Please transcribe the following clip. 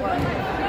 one.